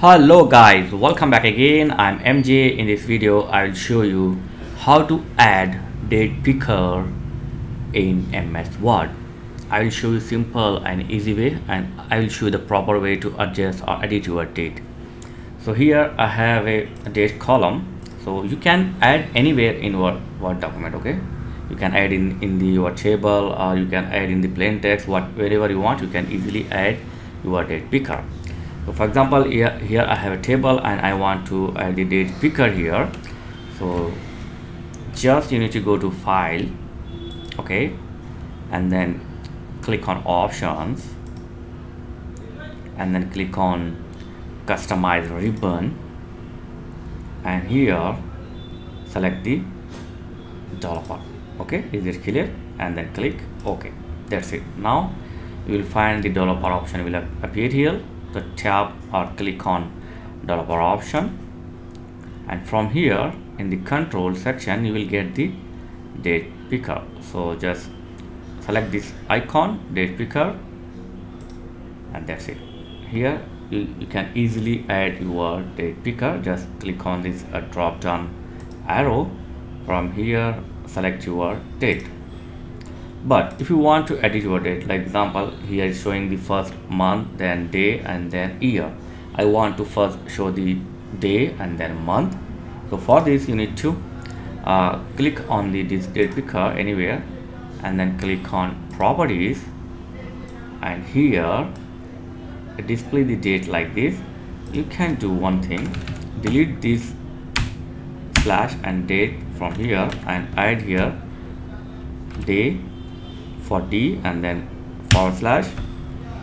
hello guys. Welcome back again. I'm mj in this video i'll show you how to add date picker in ms word. I will show you simple and easy way and i will show you the proper way to adjust or edit your date. So here i have a date column. So you can add anywhere in your word document okay? You can add in in the your table or you can add in the plain text what wherever you want. You can easily add your date picker so for example here, here I have a table and I want to add the date picker here. So just you need to go to file okay? And then click on options. And then click on customize ribbon. And here select the developer okay? Is it clear? And then click ok that's it. Now you will find the developer option will appear here the tab or click on developer option. And from here in the control section you will get the date picker. So just select this icon date picker and that's it. Here you, you can easily add your date picker. Just click on this uh, drop down arrow. From here select your date but if you want to edit your date like example here is showing the first month then day and then year. I want to first show the day and then month. So for this you need to uh, click on the this date picker anywhere and then click on properties. And here display the date like this. You can do one thing. Delete this slash and date from here and add here day for D and then forward slash.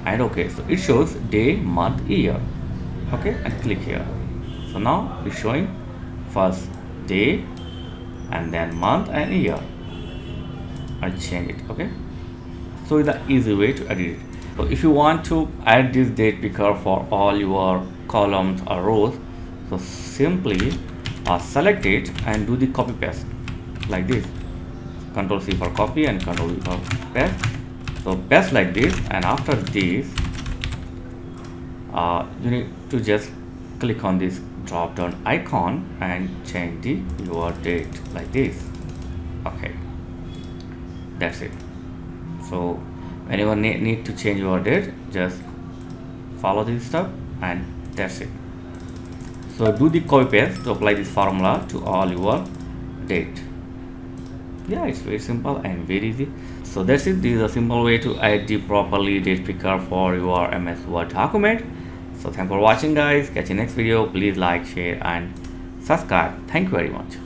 And okay so it shows day month year. Okay and click here. So now it's showing first day and then month and year. I change it okay? So the easy way to edit it. So if you want to add this date picker for all your columns or rows so simply uh, select it and do the copy paste like this control C for copy and control V for paste. So paste like this and after this uh, you need to just click on this drop down icon and change the your date like this. Okay. That's it. So whenever ne need to change your date just follow this step and that's it. So do the copy paste to apply this formula to all your date yeah it's very simple and very easy. So that's it. This is a simple way to add the properly date picker for your ms word document. So thanks for watching guys. Catch you next video. Please like share and subscribe. Thank you very much